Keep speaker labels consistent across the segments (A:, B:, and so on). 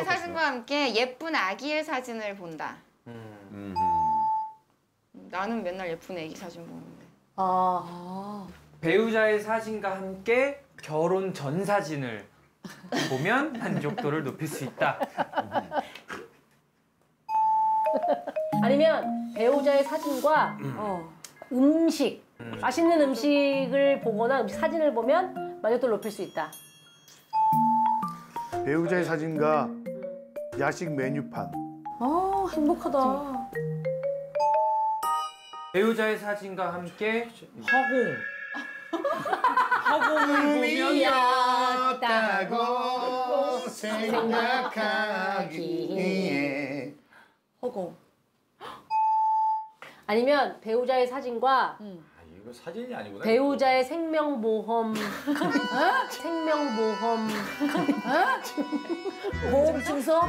A: 배우자의 사진과 함께 예쁜 아기의 사진을 본다.
B: 음.
A: 나는 맨날 예쁜 아기 사진 보는데.
C: 아,
D: 배우자의 사진과 함께 결혼 전 사진을 보면 만족도를 높일 수 있다.
C: 아니면 배우자의 사진과 어, 음식, 맛있는 음식을 보거나 음식 사진을 보면 만족도를 높일 수 있다.
B: 배우자의 사진과 야식 메뉴판.
C: 아, 행복하다.
D: 배우자의 사진과 함께 허공. 허공을 보면
B: 없다고 생각하기에
C: 허공. 아니면 배우자의 사진과
E: 아, 이거 사진이 아니구나.
C: 배우자의 생명보험 생명보험 보험 증서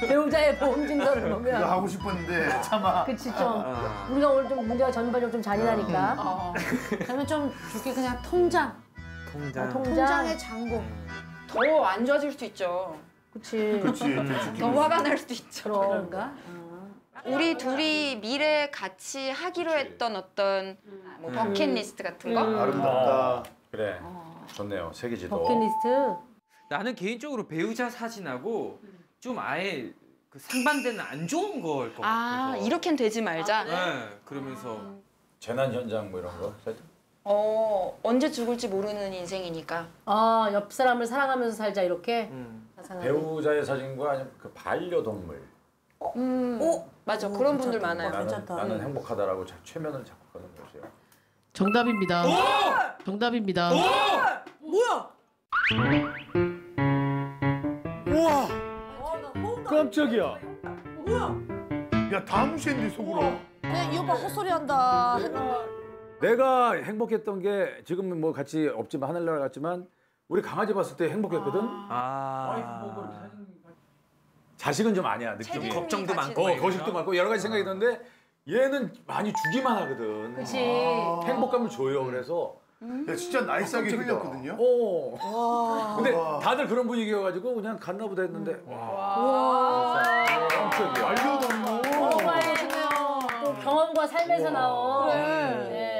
C: 배우자의 보험 증서를
B: 이거
C: 보면
B: 하고 싶었는데 참아.
C: 그치 좀 우리가 오늘 좀 문제가 전반적으로 좀 잔인하니까
F: 어. 그러면 좀 좋게 그냥 통장.
D: 통장.
C: 통장
F: 통장에 잔고.
A: 더 안 좋아질 수도 있죠.
C: 그치
B: 그렇지.
A: 더 화가 날 수도 있죠.
F: 그런가?
A: 우리 둘이 미래에 같이 하기로 했던 어떤 뭐 버킷리스트 같은 거?
B: 아름답다.
E: 그래. 좋네요. 세계 지도.
C: 버킷리스트
D: 나는 개인적으로 배우자 사진하고 좀 아예 그 상반되는 안 좋은 걸것 같아서.
A: 아, 이렇게는 되지 말자.
D: 네, 그러면서
E: 재난 현장 뭐 이런 거.
A: 어, 언제 죽을지 모르는 인생이니까.
C: 아 옆 사람을 사랑하면서 살자 이렇게
D: 음.
C: 자상하게.
E: 배우자의 사진과 아니면 그 반려동물.
A: 음, 맞아. 그런 분들 많아요.
E: 나는
F: 괜찮다.
E: 나는 행복하다고 자, 최면을 자꾸 거는 거죠.
G: 정답입니다. 정답입니다.
B: 우와.
E: 깜짝이야.
B: 야 다 무시했는데 속으로.
F: 그냥 이 오빠 헛소리 한다.
E: 내가 행복했던 게 지금은 뭐 같이 없지만 하늘나라 같지만 우리 강아지 봤을 때 행복했거든.
D: 아.
E: 자식은 좀 아니야 느낌이.
D: 걱정도 많고.
E: 어, 거식도 많고 여러 가지 생각이 드는데 얘는 많이 주기만 하거든.
C: 그치
E: 행복감을 줘요. 그래서
B: 야 진짜 나이스하게 흘렸거든요.
E: 어. 근데 다들 그런 분위기여가지고 그냥 갔나 보다 했는데 와. 깜짝이야.
B: 반려동물.
C: 정말 또 경험과 삶에서 나온 네.